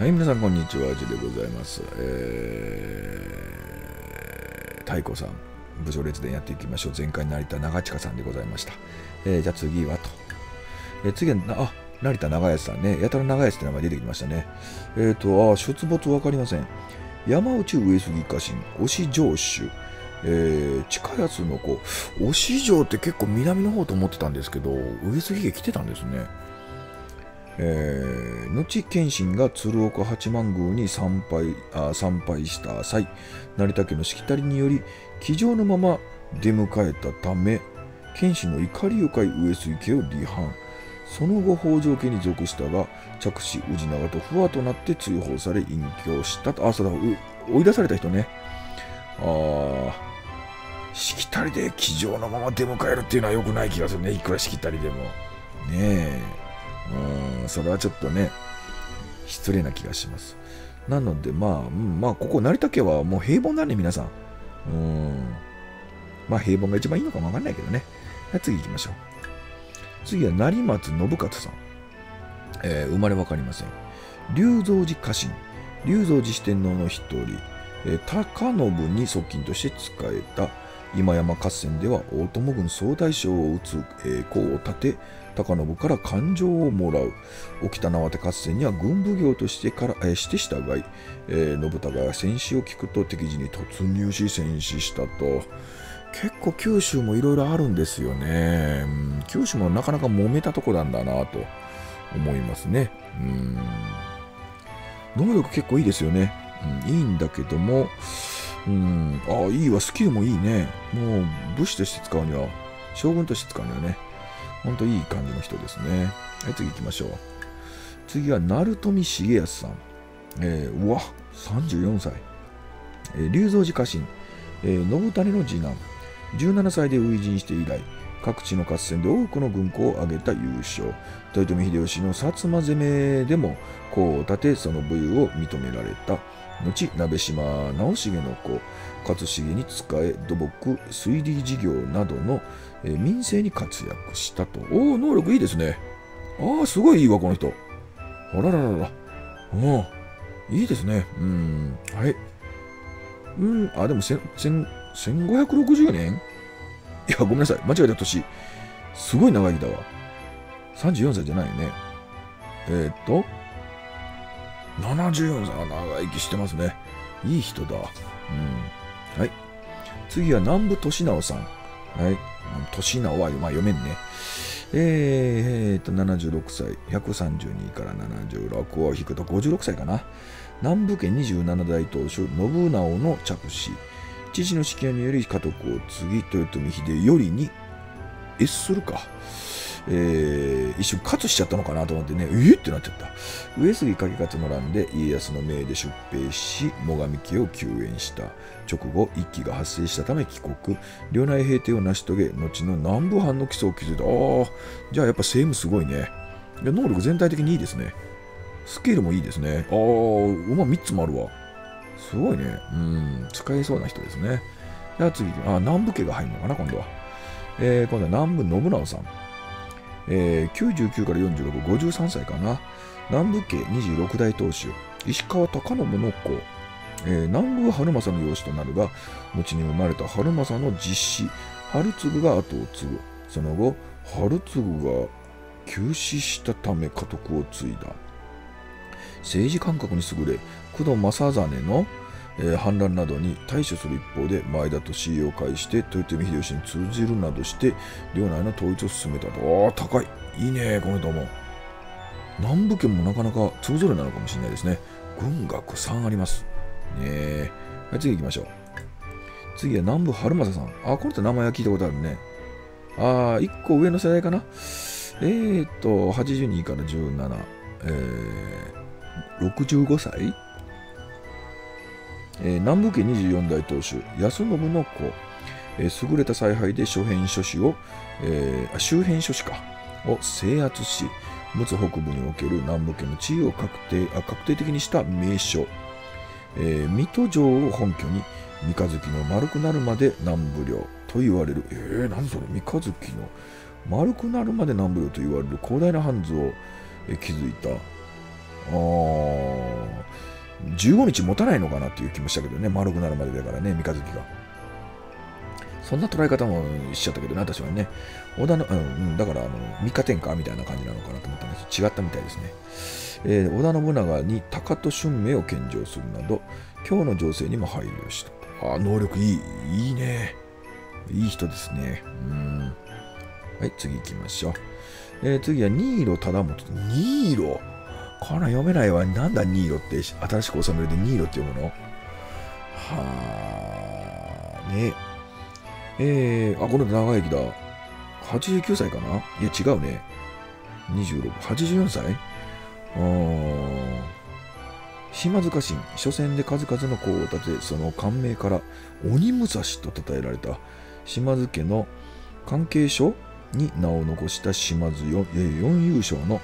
はい、皆さんこんにちは、じでございます。えー、太鼓さん、部長列伝やっていきましょう。前回成田長近さんでございました。えー、じゃあ次はと。えー、次はな、あ、成田長安さんね。やたら長安って名前出てきましたね。えっ、ー、と、あ、出没わかりません。山内上杉家臣、押城主。えー、近安の子、押城って結構南の方と思ってたんですけど、上杉家来てたんですね。えー、後謙信が鶴岡八幡宮に参拝あ参拝した際成田家のしきたりにより騎乗のまま出迎えたため謙信の怒り深い上杉家を離反その後北条家に属したが着手氏長と不和となって追放され隠居したとあそうだ追い出された人ね。ああしきたりで騎乗のまま出迎えるっていうのは良くない気がするね。いくらしきたりでも。ねえ。うん、それはちょっとね、失礼な気がします。なので、まあ、うん、まあ、ここ、成田家はもう平凡だね、皆さん。うん。まあ、平凡が一番いいのかもわかんないけどね。はい次行きましょう。次は、成松信勝さん。えー、生まれわかりません。龍造寺家臣。龍造寺四天王の一人。えー、高信に側近として仕えた。今山合戦では大友軍総大将を討つ、えー、功を立て高信から勘定をもらう。沖田縄手合戦には軍奉行としてから、えー、して従い、えー、信孝が戦死を聞くと敵陣に突入し戦死したと。結構九州もいろいろあるんですよね、うん、九州もなかなか揉めたとこなんだなと思いますね。うん。能力結構いいですよね、うん、いいんだけどもうん、ああ、いいわ、スキルもいいね。もう、武士として使うには、将軍として使うにはね、ほんといい感じの人ですね。はい、次行きましょう。次は、鳴富重康さん。えー、うわ、34歳。えー、龍造寺家臣、えー、信谷の次男。17歳で初陣して以来、各地の合戦で多くの軍港を挙げた優勝。豊臣秀吉の薩摩攻めでも功を立て、その武勇を認められた。後鍋島直重の子勝重に仕え土木水利事業などの、えー、民生に活躍したと。おお能力いいですね。ああすごいいいわこの人。あらららら。おおいいですね。うん。はい。うん。あでも1560年いやごめんなさい。間違えた年。すごい長生きだわ。34歳じゃないよね。えー、っと74歳は長生きしてますね。いい人だ。うん。はい。次は南部俊直さん。はい。俊直は、まあ、読めんね。えー、えー、と、76歳。132から76を引くと56歳かな。南部家27代当主、信直の着手。父の死去により家督を継ぎ、豊臣秀頼に越するか。えー、一瞬カツしちゃったのかなと思ってね、えー、ってなっちゃった。上杉景勝の乱で家康の命で出兵し、最上家を救援した。直後、一揆が発生したため帰国。領内平定を成し遂げ、後の南部藩の基礎を築いた。ああ、じゃあやっぱ政務すごいね。能力全体的にいいですね。スキルもいいですね。ああ、馬3つもあるわ。すごいね。うん、使えそうな人ですね。じゃあ次、あ、南部家が入るのかな、今度は。えー、今度は南部信長さん。えー、99から46、53歳かな。南部家26代当主、石川貴信の子、えー、南宮春政の養子となるが、後に生まれた春政の実子、春次が後を継ぐ。その後、春次が急死したため家督を継いだ。政治感覚に優れ、工藤正実のえー、反乱などに対処する一方で前田利家を介して豊臣秀吉に通じるなどして領内の統一を進めたと。ああ、高い。いいね、この人も。南部県もなかなか通ぞれなのかもしれないですね。軍学3あります。ねえ。はい、次行きましょう。次は南部春正さん。あ、この人名前は聞いたことあるね。ああ、1個上の世代かな。えー、っと、82から17。えー、65歳？えー、南部家24代当主安信の子、えー、優れた采配で諸辺諸子を、えー、周辺諸子か。を制圧し陸奥北部における南部家の地位を確定あ確定的にした名所、え、水戸城を本拠に三日月の丸くなるまで南部領と言われる。えー、何それ三日月の丸くなるまで南部領と言われる広大な藩図を、築いた。あー。15日持たないのかなっていう気もしたけどね、丸くなるまでだからね、三日月が。そんな捉え方もしちゃったけどね、私はね。織田の、うん、だからあの3日天下みたいな感じなのかなと思ったんですけど違ったみたいですね。えー、織田信長に高戸春明を献上するなど、今日の情勢にも配慮した。あ、能力いい。いいね。いい人ですね。うん。はい、次行きましょう。えー、次はニーロ忠元。ニーロこの読めないわ。なんだニーロって、新しく収めるでニーロって読むの？はあ、ねえー、あ、この長生きだ。89歳かな？いや、違うね。26、84歳？あー。島塚神、初戦で数々の功を立て、その感銘から鬼武蔵と称えられた島津家の関係書に名を残した島津 4, 4優勝の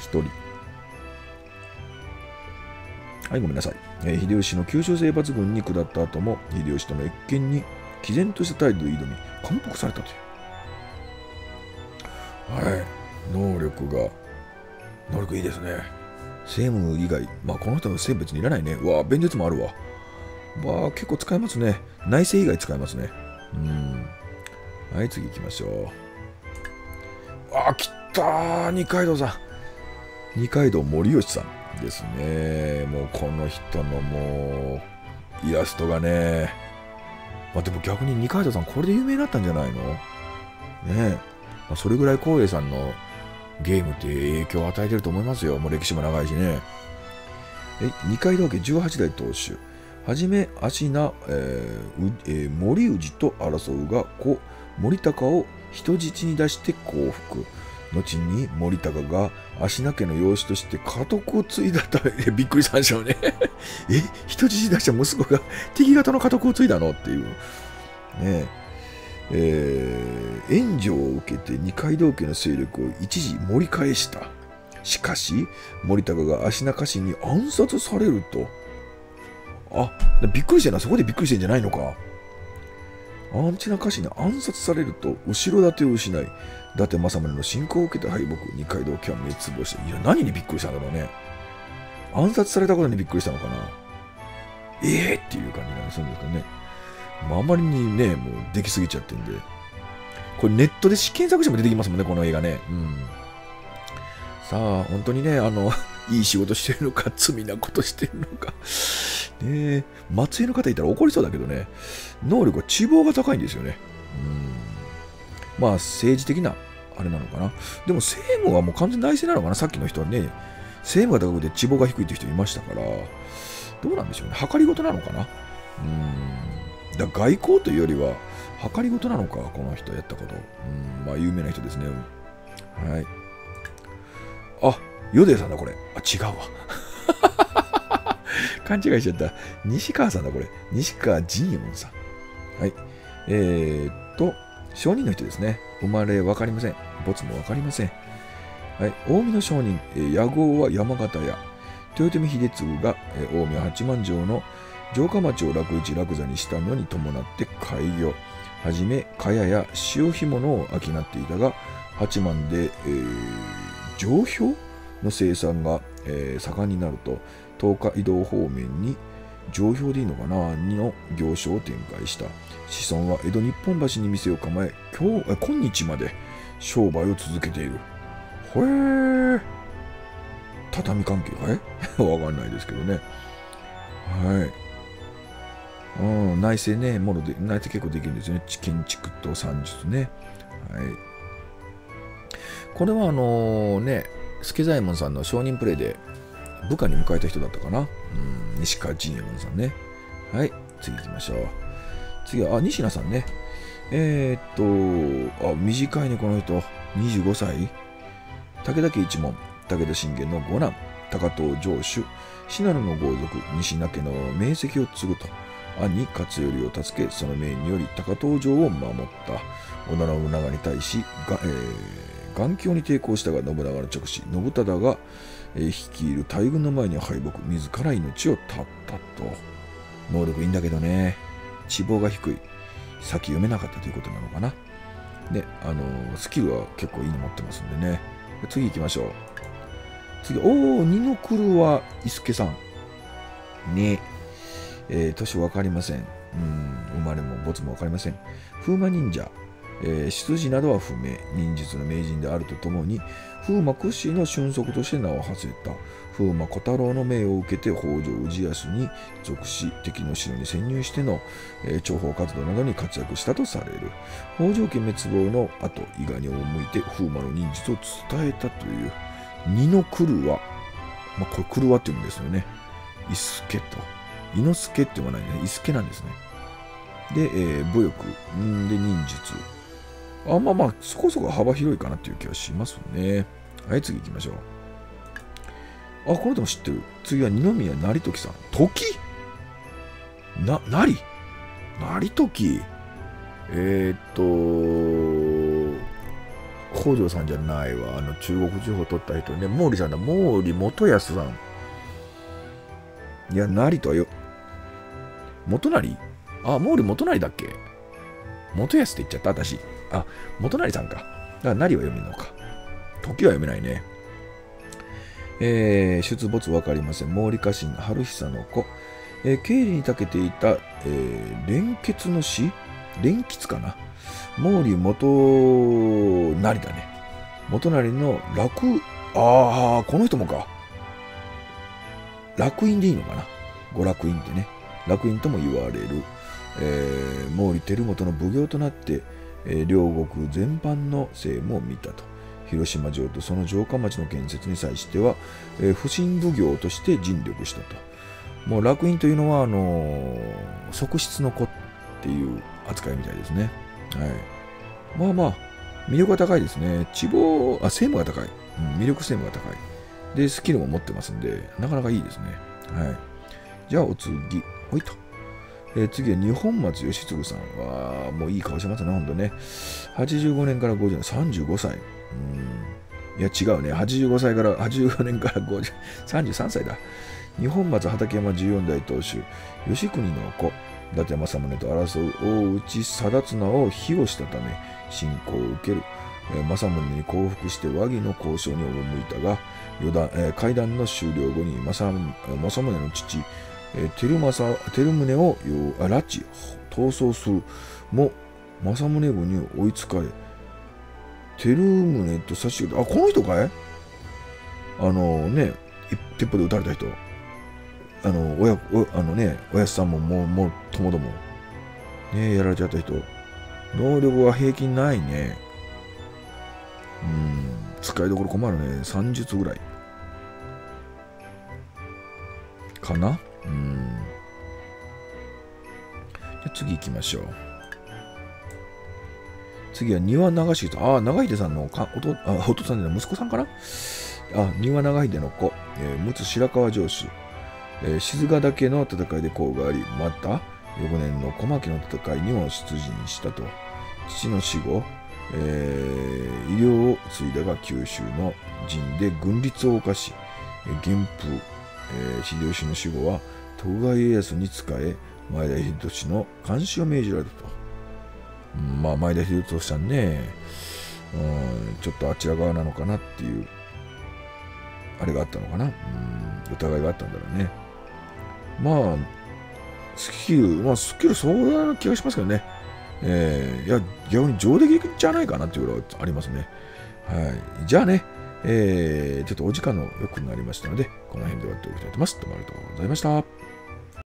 一人。はい、ごめんなさい。え、秀吉の九州征伐軍に下った後も、秀吉との越見に毅然とした態度で挑み、感服されたという。はい、能力が、能力いいですね。政務以外、まあこの人の性別にいらないね。うわ弁術もあるわ。わ結構使えますね。内政以外使えますね。うん。はい、次行きましょう。あ、来た二階堂さん。二階堂森吉さんですね。もうこの人のもう、イラストがね。まあ、でも逆に二階堂さんこれで有名になったんじゃないの？ねえ。まあ、それぐらい光栄さんのゲームって影響を与えてると思いますよ。もう歴史も長いしね。え二階堂家18代当主。はじめ芦名、えーえー、森氏と争うが子森高を人質に出して降伏。後に森高が芦名家の養子として家督を継いだと、びっくりしたんでしょうね。え、人質出した息子が敵方の家督を継いだの？っていう。ねえー、援助を受けて二階堂家の勢力を一時盛り返した。しかし、森高が芦名家臣に暗殺されると。あ、びっくりしてな。そこでびっくりしてんじゃないのか。アンチな歌詞に暗殺されると後ろ盾を失い、伊達政宗の侵攻を受けた敗北、二階堂家は滅亡して、いや、何にびっくりしたんだろうね。暗殺されたことにびっくりしたのかな。ええー、っていう感じなんでするんですかね。まあ、あまりにね、もうできすぎちゃってんで。これネットで検索しても出てきますもんね、この映画ね。うん。さあ、本当にね、あの、いい仕事してるのか、罪なことしてるのか。ねえ松江の方いたら怒りそうだけどね、能力は知望が高いんですよね。うん。まあ、政治的な、あれなのかな。でも、政務はもう完全内政なのかな、さっきの人はね。政務が高くて知望が低いって人いましたから、どうなんでしょうね。計りごとなのかな。うん。だ外交というよりは、計りごとなのか、この人やったこと。うん。まあ、有名な人ですね。はい。あ、ヨデさんだ、これ。あ、違うわ。勘違いしちゃった。西川さんだ、これ。西川仁右衛門さん。はい。えー、っと、商人の人ですね。生まれ分かりません。没も分かりません。はい。近江の商人、え、屋号は山形屋。豊臣秀次が、近江八幡城の城下町を楽市楽座にしたのに伴って開業。はじめ、茅や潮干物を商っていたが、八幡で、えー、上氷の生産が、えー、盛んになると、東海移動方面に上標でいいのかな？の行商を展開した子孫は江戸日本橋に店を構え今日今日まで商売を続けているへえ畳関係かいわかんないですけどねはいうん、内政ね、もので、内政結構できるんですよね。建築と算術ね。はい。これはあのね、助左衛門さんの承認プレイで部下に迎えた人だったかな。うん、西川仁右衛門さんね。はい、次行きましょう。次は、あ、西名さんね。えー、っと、あ、短いね、この人。25歳。武田家一門、武田信玄の五男、高藤城主、信濃の豪族、西名家の名跡を継ぐと。兄勝頼を助け、その命により高藤城を守った。織田信長に対し、がえー、眼鏡に抵抗したが信長の直視、信忠が、率いる大軍の前に敗北、自ら命を絶ったと。能力いいんだけどね、地望が低い。先読めなかったということなのかな。で、あの、スキルは結構いいの持ってますんでね。次行きましょう。次、おー、二の黒は伊助さん。ね。えー、年分かりません。うん、生まれも没も分かりません。風魔忍者、えー、出自などは不明。忍術の名人であるとともに、風魔屈指の俊足として名を馳せた。風魔小太郎の命を受けて北条氏康に属し敵の城に潜入しての、えー、諜報活動などに活躍したとされる。北条家滅亡の後伊賀に赴いて風魔の忍術を伝えたという。二の来るは、まあ、これ来るわっていうんですよね。伊助と。伊之助って言わないね。伊助なんですね。で、えー、武力で忍術。あまあまあそこそこ幅広いかなっていう気はしますねはい次行きましょうあ、この人も知ってる。次は二宮成時さん。時？な、なり？成時？えー、っと、北条さんじゃないわ。あの、中国地方取った人ね。毛利さんだ。毛利元康さん。いや、成とはよ。元成？あ、毛利元成だっけ？元康って言っちゃった、私。あ、元成さんか。だから成は読めるのか。時は読めないね。えー、出没わかりません。毛利家臣春久の子。えー、経理に長けていた、えー、連結の死？連吉かな？毛利元成だね。元成の楽、ああ、この人もか。楽院でいいのかな？娯楽院ってね。楽院とも言われる。えー、毛利輝元の奉行となって、え、両国全般の政務を見たと。広島城とその城下町の建設に際しては、えー、不審奉行として尽力したと。もう楽院というのは、あの、側室の子っていう扱いみたいですね。はい。まあまあ、魅力が高いですね。地望、あ、政務が高い。うん、魅力性務が高い。で、スキルも持ってますんで、なかなかいいですね。はい。じゃあ、お次。ほいと。えー、次は日本松義嗣さんは、もういい顔してますね、ほんとね。85年から50年、35歳。うん。いや、違うね。85歳から、85年から50、33歳だ。日本松畠山14代当主、義国の子、伊達政宗と争う大内貞綱を庇護したため、信仰を受ける。えー、政宗に降伏して和議の交渉に赴いたが、余談えー、会談の終了後に政宗の父、えー、照正照宗を拉致、逃走するも、政宗軍に追いつかれ、照宗と差しあ、この人かい？あのね、鉄砲で撃たれた人。あの、親、あのね、おやすさんももう、も、ともども。ねやられちゃった人。能力は平均ないね。うん、使いどころ困るね。3術ぐらい。かな？うん。じゃ次行きましょう。次は庭長秀さん。ああ、長秀さんのかおとあお父さんじゃない息子さんかな？あ、庭長秀の子、えー、陸奥白河城主、えー、静ヶ岳の戦いで功があり、また、翌年の小牧の戦いにも出陣したと。父の死後、えー、医療を継いだが九州の陣で軍律を犯し、元父、えー、秀吉の死後は徳川家康に仕え、前田秀俊の監視を命じられたと。うんまあ、前田秀俊さんね、うん、ちょっとあちら側なのかなっていう、あれがあったのかな。うん、疑いがあったんだろうね。まあ、スキル、まあ、スキルそうな気がしますけどね。えー、いや、逆に上出来じゃないかなっていうのはありますね。はい。じゃあね、えー、ちょっとお時間のよくなりましたので、この辺で終わっておきたいと思います。どうもありがとうございました。